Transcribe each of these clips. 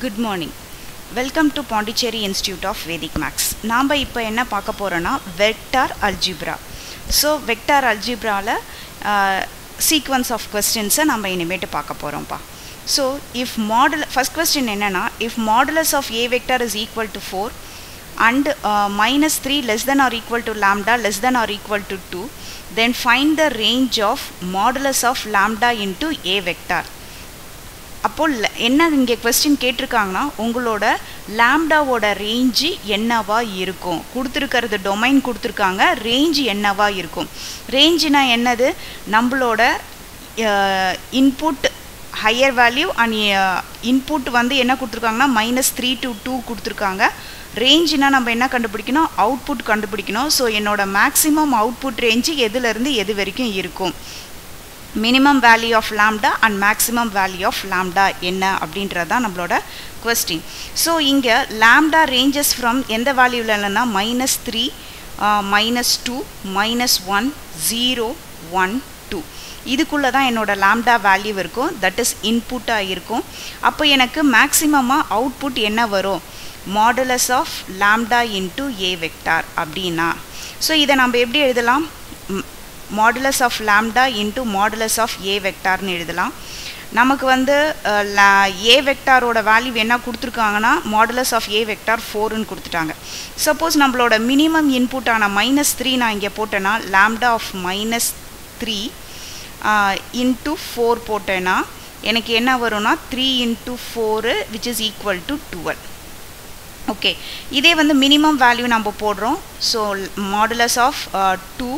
Good morning welcome to Pondicherry Institute of Vedic Maths நாம் இப்போ என்ன பார்க்க போகிறோன்னா வெக்டார் அல்ஜிப்ரா ஸோ வெக்டார் அல்ஜிப்ராவில் சீக்வன்ஸ் ஆஃப் கொஸ்டின்ஸை நம்ம இனிமேட்டு பார்க்க போகிறோம்ப்பா so if model first question என்னென்னா if modulus of a vector is equal to four and uh, minus 3 less than or equal to lambda less than or equal to 2 then find the range of modulus of lambda into a vector. அப்போ என்ன இங்கே question கேட்டிருக்காங்கன்னா உங்களோட லேம்டாவோட range என்னவா இருக்கும்? கொடுத்துருக்கிறது domain கொடுத்துருக்காங்க range என்னவா இருக்கும்? ரேஞ்சுனா என்னது? நம்மளோட input higher value and input வந்து என்ன கொடுத்துருக்காங்கன்னா மைனஸ் த்ரீ டு டூ கொடுத்துருக்காங்க. ரேஞ்சுனா நம்ம என்ன கண்டுபிடிக்கணும்? அவுட்புட் கண்டுபிடிக்கணும். ஸோ என்னோட மேக்ஸிமம் அவுட்புட் ரேஞ்சு எதுலேருந்து எது வரைக்கும் இருக்கும்? Minimum value of lambda and maximum value of lambda என்ன அப்படின்றது தான் நம்மளோட கொஸ்டின் ஸோ இங்கே லாம்டா ரேஞ்சஸ் ஃப்ரம் எந்த வேல்யூவில் இல்லைன்னா minus three minus two minus one zero one two இதுக்குள்ளே தான் என்னோட லாம்டா வேல்யூ இருக்கும். தட் இஸ் இன்புட்டாக இருக்கும். அப்போ எனக்கு மேக்ஸிமமாக அவுட்புட் என்ன வரும்? Modulus of lambda into a vector அப்படின்னா. ஸோ இதை நம்ம எப்படி எழுதலாம்? Modulus of lambda into modulus of a வெக்டார்னு எழுதலாம். நமக்கு வந்து ஏ வெக்டாரோட வேல்யூ என்ன கொடுத்துருக்காங்கன்னா மாடுலஸ் ஆஃப் ஏ வெக்டார் ஃபோருன்னு கொடுத்துட்டாங்க. சப்போஸ் நம்மளோட மினிமம் இன்புட்டான மைனஸ் த்ரீ நான் இங்கே போட்டேன்னா lambda of minus three into four போட்டேன்னா எனக்கு என்ன வரும்னா three into four which is equal to twelve okay இதே வந்து மினிமம் வேல்யூ நம்ம போடுறோம். So modulus of two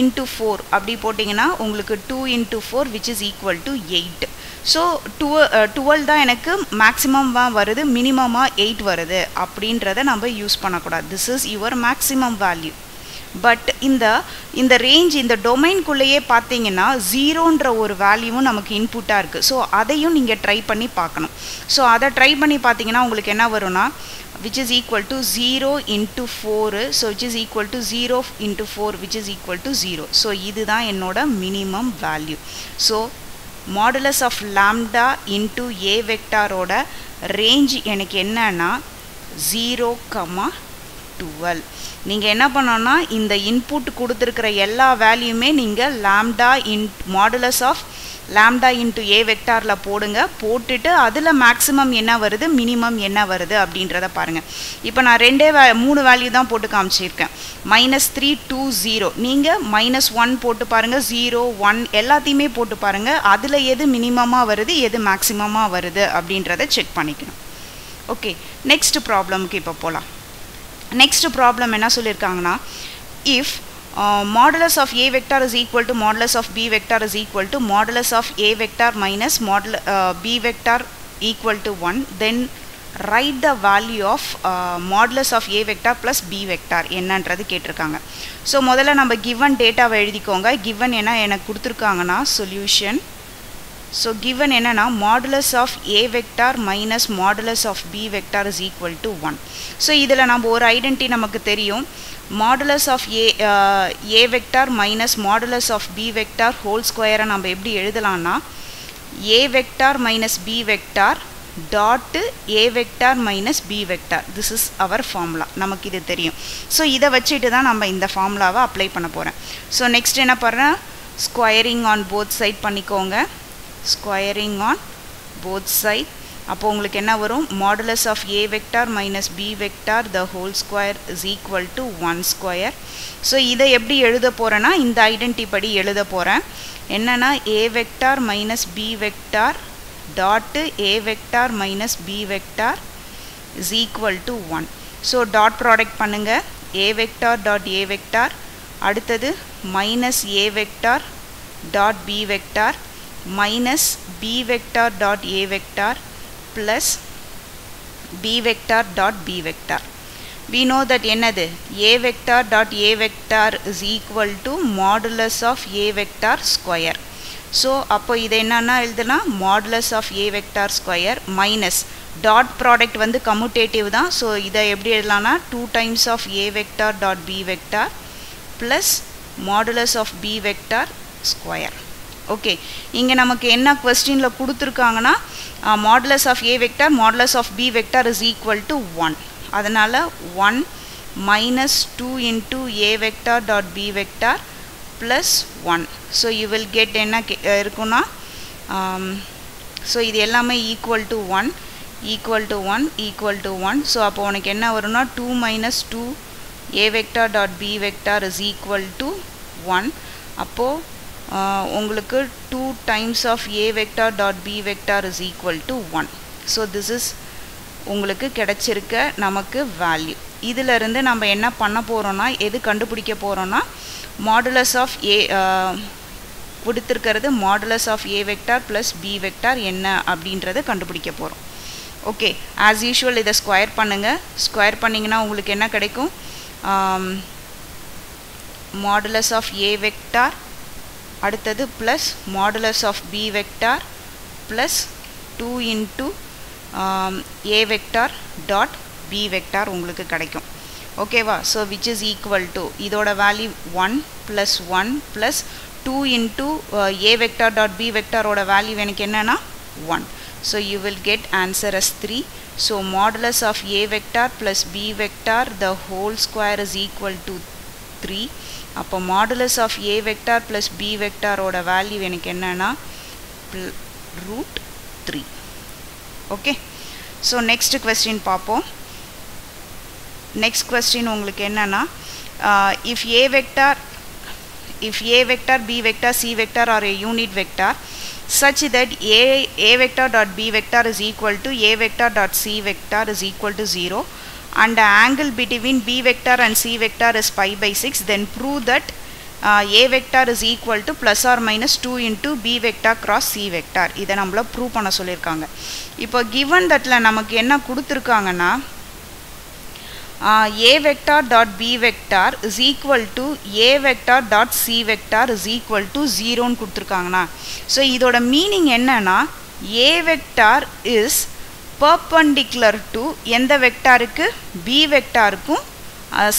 into four அப்படி போட்டிங்கன்னா உங்களுக்கு two into four which is equal to eight so டுவ twelve தான் எனக்கு மேக்ஸிமமாக வருது மினிமமாக எயிட் வருது. அப்படின்றத நம்ம யூஸ் பண்ணக்கூடாது. This is your maximum value but இந்த இந்த ரேஞ்ச் இந்த டொமைன்குள்ளேயே பார்த்தீங்கன்னா ஜீரோன்ற ஒரு வேல்யூவும் நமக்கு இன்புட்டாக இருக்குது ஸோ அதையும் நீங்கள் ட்ரை பண்ணி பார்க்கணும். ஸோ அதை ட்ரை பண்ணி பார்த்தீங்கன்னா உங்களுக்கு என்ன வரும்னா which is equal to 0 into 4 so which is equal to 0 into 4 which is equal to 0 so இதுதான் என்னோட minimum value so modulus of lambda into a vector ஓட range எனக்கு என்னன்னா 0 12 நீங்கள் என்ன பண்ணோன்னா இந்த இன்புட் கொடுத்துருக்கிற எல்லா வேல்யூமே நீங்கள் lambda in modulus of lambda into a வெக்டாரில் போடுங்க. போட்டுட்டு அதில் மேக்ஸிமம் என்ன வருது? மினிமம் என்ன வருது? அப்படின்றத பாருங்கள் இப்போ நான் ரெண்டே வே மூணு வேல்யூ தான் போட்டு காமிச்சிருக்கேன். மைனஸ் த்ரீ டூ ஜீரோ நீங்கள் மைனஸ் ஒன் போட்டு பாருங்கள் ஜீரோ ஒன் எல்லாத்தையுமே போட்டு பாருங்கள் அதில் எது மினிமமாக வருது? எது மேக்ஸிமமாக வருது? அப்படின்றத செக் பண்ணிக்கணும். ஓகே நெக்ஸ்ட் ப்ராப்ளமுக்கு இப்போ போகலாம் நெக்ஸ்ட் ப்ராப்ளம் என்ன சொல்லியிருக்காங்கன்னா if uh, modulus of a vector is equal to modulus of b vector is equal to modulus of a vector minus modul uh, b vector equal to 1 then write the value of uh, modulus of a vector plus b vector என்னன்றது கேட்டிருக்காங்க so முதல்ல நம்ம given டேட்டாவை எழுதிக்கோங்க given என்ன எனக்கு கொடுத்துருக்காங்கன்னா solution so given என்னென்னா modulus of a vector minus modulus of b vector is equal to one so இதில் நம்ம ஒரு ஐடென்டி நமக்கு தெரியும் modulus of a a vector minus modulus of b vector whole ஸ்கொயரை நம்ம எப்படி எழுதலாம்னா a vector minus b vector dot a vector minus b vector this is our formula நமக்கு இது தெரியும். ஸோ இதை வச்சுட்டு தான் நம்ம இந்த ஃபார்முலாவை அப்ளை பண்ண போகிறேன் ஸோ நெக்ஸ்ட் என்ன பண்ணுறேன் ஸ்கொயரிங் ஆன் போத் சைட் பண்ணிக்கோங்க. ஸ்கொயரிங் ஆன் போத் சைட் அப்போது உங்களுக்கு என்ன வரும்? Modulus of a vector minus b vector the whole square is equal to one square so இதை எப்படி எழுத போகிறேன்னா இந்த ஐடென்டி படி எழுத போகிறேன் என்னென்னா a vector minus b vector dot a vector minus b vector is equal to one so dot product பண்ணுங்கள் a vector dot a vector அடுத்தது minus a vector dot b vector minus b vector dot a vector plus b vector dot b vector. We know that என்னது? A vector dot a vector is equal to modulus of a vector square. So அப்போ இது என்னென்னா எழுதுனா? Modulus of a vector square minus dot product வந்து commutative தான். So இதை எப்படி எழுதலாம்னா? Two times of a vector dot b vector plus modulus of b vector square okay இங்கே நமக்கு என்ன கொஸ்டினில் கொடுத்துருக்காங்கன்னா modulus of a vector modulus of b vector is equal to one அதனால் one minus two into a vector dot b vector plus one so you will get என்ன K இருக்குன்னா so இது எல்லாமே equal to one equal to one equal to one so அப்போ உனக்கு என்ன வரும்னா two minus two a vector dot b vector is equal to one அப்போது உங்களுக்கு two times of a vector dot b vector is equal to one so this is உங்களுக்கு கிடைச்சிருக்க நமக்கு value இதிலிருந்து நம்ம என்ன பண்ண போகிறோன்னா எது கண்டுபிடிக்க போகிறோன்னா மாடுலஸ் ஆஃப் ஏ கொடுத்துருக்கிறது modulus of a vector plus b vector என்ன அப்படின்றத கண்டுபிடிக்க போகிறோம் ஓகே ஆஸ் யூஷுவல் இதை ஸ்கொயர் பண்ணுங்கள் ஸ்கொயர் பண்ணிங்கன்னா உங்களுக்கு என்ன கிடைக்கும்? மாடுலஸ் ஆஃப் ஏ வெக்டார் அடுத்தது plus modulus of b vector plus two into a vector dot b vector உங்களுக்கு கிடைக்கும். ஓகேவா so which is equal to இதோட value one plus one plus two into a vector dot b வெக்டாரோட value எனக்கு என்னென்னா one so you will get answer as three so modulus of a vector plus b vector the whole square is equal to three அப்போ modulus of A vector plus B வெக்டாரோட value எனக்கு என்னென்னா root three okay so next question பார்ப்போம் next question உங்களுக்கு என்னென்னா if A vector if A vector B vector C vector are a unit vector such that a, a vector dot b vector is equal to a vector dot c vector is equal to 0 and the angle between b vector and c vector is pi by 6 then prove that uh, a vector is equal to plus or minus 2 into b vector cross c vector இதை நம்மள prove பண்ண சொல்லியிருக்காங்க இப்போ given thatல நமக்கு என்ன கொடுத்துருக்காங்கன்னா a vector dot b vector is equal to a vector dot c vector is equal to 0ன்னு கொடுத்துருக்காங்கண்ணா ஸோ இதோட மீனிங் என்னன்னா a vector is perpendicular to எந்த வெக்டாருக்கு b வெக்டாருக்கும்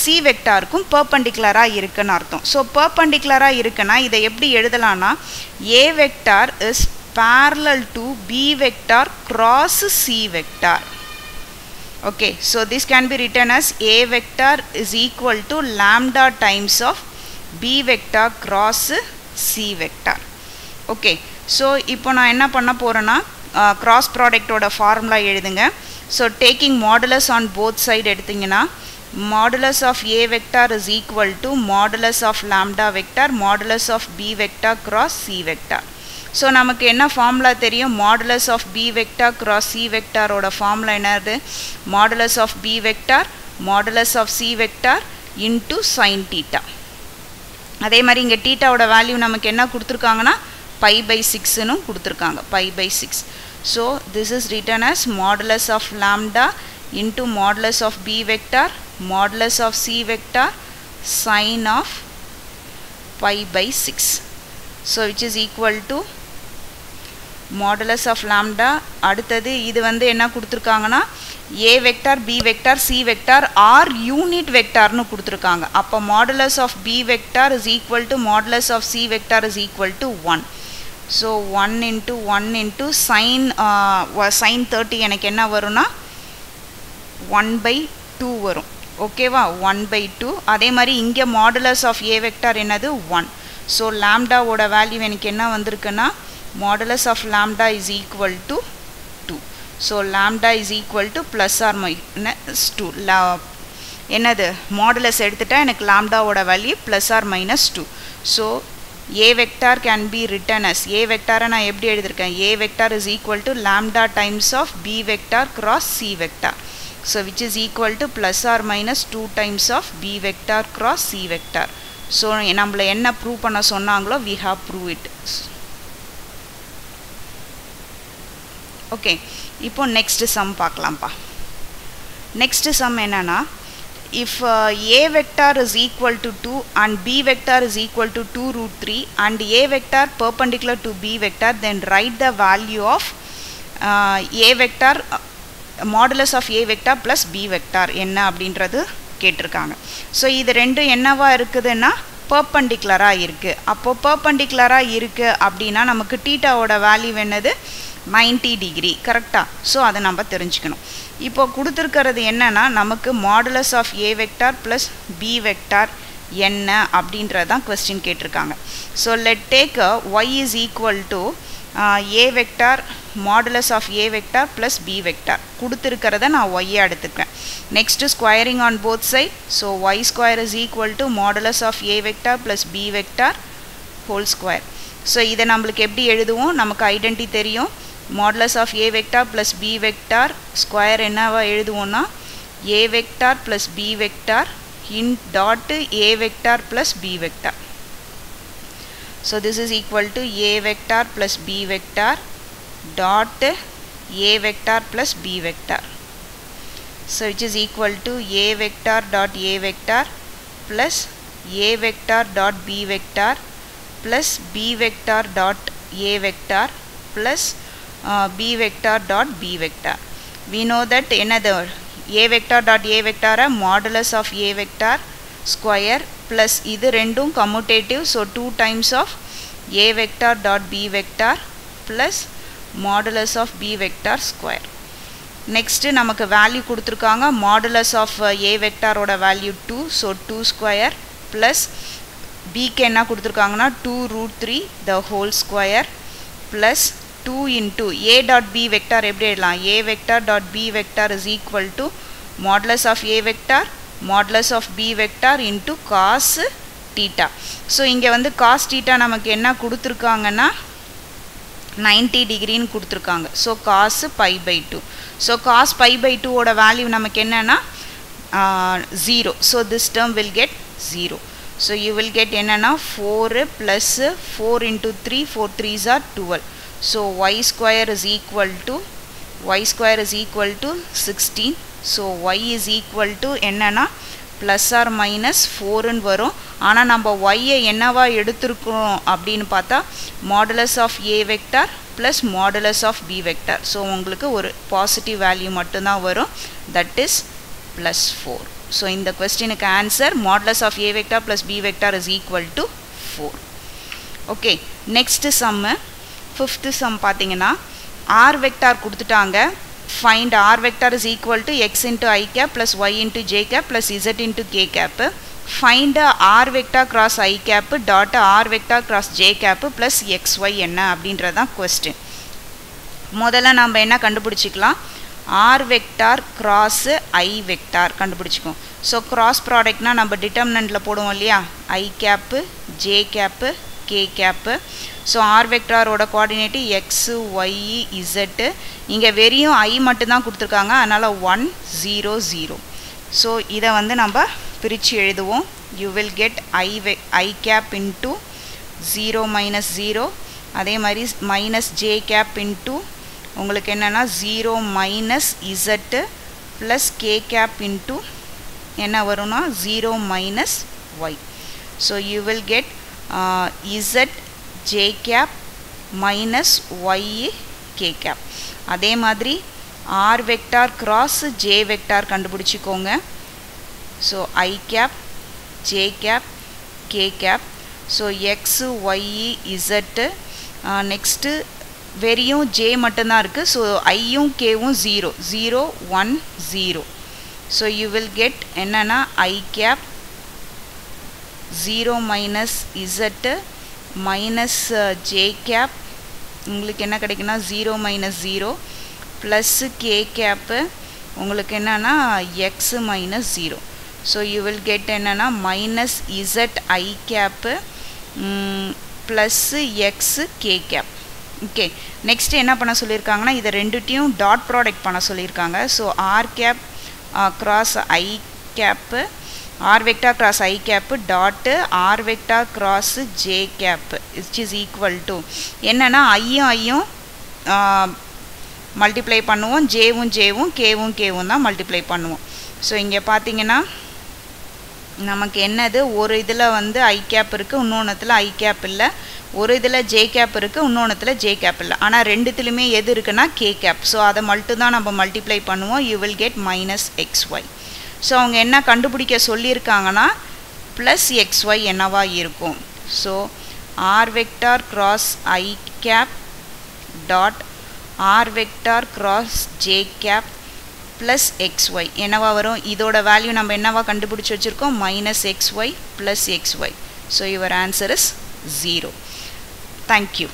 சி வெக்டாருக்கும் பர்பண்டிகுலராக இருக்குன்னு அர்த்தம் ஸோ பர்பண்டிகுலராக இருக்குன்னா இதை எப்படி எழுதலாம்னா a vector is parallel to b vector cross c vector okay so this can be written as a vector is equal to lambda times of b vector cross c vector okay so இப்போ நான் என்ன பண்ண போகிறேன்னா cross ப்ராடக்டோட formula எழுதுங்க. So taking modulus on both side எடுத்திங்கன்னா modulus of a vector is equal to modulus of lambda vector modulus of b vector cross c vector so நமக்கு என்ன ஃபார்முலா தெரியும்? Modulus of b vector cross c வெக்டாரோட formula என்னது? Modulus of b vector modulus of c vector into sine theta அதே மாதிரி இங்கே டீட்டாவோட value நமக்கு என்ன கொடுத்துருக்காங்கன்னா பை பை சிக்ஸ்னு கொடுத்துருக்காங்க. Pi by six so this is written as modulus of lambda into modulus of b vector modulus of c vector sine of pi by six so which is equal to modulus of lambda அடுத்தது இது வந்து என்ன கொடுத்துருக்காங்கன்னா a vector b vector c vector are unit வெக்டார்னு கொடுத்துருக்காங்க. அப்போ modulus of b vector is equal to modulus of c vector is equal to one so one into one into sine sine thirty எனக்கு என்ன வரும்னா one by two வரும். ஓகேவா one by two அதே மாதிரி இங்கே மாடுலஸ் ஆஃப் ஏ வெக்டார் என்னது? One so லேம்டாவோட வேல்யூ எனக்கு என்ன வந்திருக்குன்னா modulus of lambda is equal to two so lambda is equal to plus or minus two லா என்னது? மாடுலஸ் எடுத்துட்டால் எனக்கு லேம்டாவோட value plus or minus two so a vector can be written as a வெக்டாரை நான் எப்படி எழுதியிருக்கேன்? A vector is equal to lambda times of b vector cross c vector so which is equal to plus or minus two times of b vector cross c vector so நம்மளை என்ன prove பண்ண சொன்னாங்களோ we have prove it okay இப்போ next sum பார்க்கலாம்ப்பா. Next sum என்னென்னா if uh, a vector is equal to 2 and b vector is equal to 2 root 3 and a vector perpendicular to b vector then write the value of uh, a vector uh, modulus of a vector plus b vector என்ன அப்படின்றது கேட்டிருக்காங்க so இது ரெண்டும் என்னவா இருக்குதுன்னா பர்பண்டிகுலராக இருக்குது அப்போது பர்பண்டிகுலராக இருக்குது அப்படின்னா நமக்கு டீட்டாவோட வேல்யூ என்னது நைன்டி டிகிரி கரெக்டாக ஸோ அதை நம்ம தெரிஞ்சுக்கணும். இப்போ கொடுத்துருக்கிறது என்னென்னா நமக்கு modulus of a vector plus b vector என்ன அப்படின்றது தான் கொஸ்டின் கேட்டிருக்காங்க. So let take y is equal to a vector modulus of a vector plus b vector கொடுத்துருக்கிறத நான் ஒய்யை எடுத்துக்கிறேன். Next squaring on both side so y square is equal to modulus of a vector plus b vector whole square so இதை நம்மளுக்கு எப்படி எழுதுவோம்? நமக்கு identity தெரியும். modulus of A vector plus B vector square என்னவா எழுதுவோம்னா A vector plus B vector in dot A vector plus B vector so this is equal to a vector plus b vector dot a vector plus b vector so which is equal to a vector dot a vector plus a vector dot b vector plus b vector dot a vector plus uh, b vector dot b vector we know that another a vector dot a vector a modulus of a vector square plus இது ரெண்டும் commutative so 2 times of a vector dot b vector plus modulus of b vector square next நமக்கு value கொடுத்துருக்காங்க modulus of a vector ஓட value 2 so 2 square plus b க்கு என்ன கொடுத்துருக்காங்கன்னா 2 root 3 the whole square plus 2 into a dot b vector எப்படி எழுதலாம்? A vector dot b vector is equal to modulus of a vector modulus of b vector into cos theta. So இங்கே வந்து cos theta நமக்கு என்ன கொடுத்துருக்காங்கன்னா ninety டிகிரின்னு கொடுத்துருக்காங்க. So cos pi by two so cos pi by டூவோட value நமக்கு என்னென்னா zero so this term will get zero so you will get என்னென்னா four plus four into three four threes are twelve so y square is equal to y square is equal to sixteen so y is equal to என்னென்னா plus or minus ஃபோருன்னு வரும். ஆனால் நம்ம ஒய்யை என்னவா எடுத்திருக்கிறோம் அப்படின்னு பார்த்தா modulus of a vector plus modulus of b vector so உங்களுக்கு ஒரு பாசிட்டிவ் வேல்யூ மட்டும்தான் வரும். That is plus four so இந்த கொஸ்டினுக்கு answer modulus of a vector plus b vector is equal to four okay next sum fifth sum பார்த்தீங்கன்னா R vector கொடுத்துட்டாங்க. Find r vector is equal to x into i cap plus y into j cap plus z into k cap find r vector cross i cap dot r vector cross j cap plus x y என்ன அப்படின்றது தான் question முதல்ல நம்ம என்ன கண்டுபிடிச்சிக்கலாம்? R vector cross i vector கண்டுபிடிச்சிக்கும் so cross ப்ராடக்ட்னால் நம்ம டிட்டர்மினண்ட்டில் போடுவோம் இல்லையா? I cap j cap k cap so r வெக்டாரோட coordinate x y z இங்கே வெறியும் ஐ மட்டும்தான் கொடுத்துருக்காங்க. அதனால் ஒன் ஜீரோ ஜீரோ ஸோ இதை வந்து நம்ம பிரித்து எழுதுவோம். யூ வில் கெட் ஐ வெ i cap into zero minus zero அதே மாதிரி மைனஸ் ஜே கேப் இன்ட்டு உங்களுக்கு என்னென்னா zero minus z plus k cap into என்ன வரும்னா zero minus y so you will get z j cap minus y k cap. அதே மாதிரி r vector cross j vector கண்டுபிடிச்சிக்கோங்க. So i cap j cap k cap. So x y z next வெறியும் j மட்டும்தான் இருக்குது so ஐயும் கேவும் zero zero one zero so you will get என்னென்னா i cap zero minus z minus j cap உங்களுக்கு என்ன கிடைக்குன்னா zero minus zero plus k cap உங்களுக்கு என்னென்னா x minus zero so you will get என்னென்னா minus z i cap plus x k cap okay next என்ன பண்ண சொல்லியிருக்காங்கன்னா இதை ரெண்டுத்தையும் டாட் ப்ராடக்ட் பண்ண சொல்லியிருக்காங்க. So r cap cross i cap r vector cross i cap dot r vector cross j cap which is equal to என்னென்னா ஐயும் ஐயும் மல்டிப்ளை பண்ணுவோம். ஜேவும் ஜேவும் கேவும் கேவும் தான் மல்டிப்ளை பண்ணுவோம். ஸோ இங்கே பார்த்தீங்கன்னா நமக்கு என்னது? ஒரு இதில் வந்து ஐ கேப் இருக்குது இன்னொன்றுத்தில் ஐ கேப் இல்லை. ஒரு இதில் ஜே கேப் இருக்குது இன்னொன்றுத்தில் ஜே கேப் இல்லை. ஆனால் ரெண்டுத்துலையுமே எது இருக்குன்னா கே கேப் ஸோ அதை மட்டும் தான் நம்ம மல்டிப்ளை பண்ணுவோம். You will get minus x y so அவங்க என்ன கண்டுபிடிக்க சொல்லியிருக்காங்கன்னா ப்ளஸ் எக்ஸ்ஒய் என்னவா இருக்கும்? So r vector cross i cap dot r vector cross j cap plus x y என்னவா வரும்? இதோட வேல்யூ நம்ம என்னவா கண்டுபிடிச்சி வச்சுருக்கோம்? Minus x y plus x y so your answer is zero thank you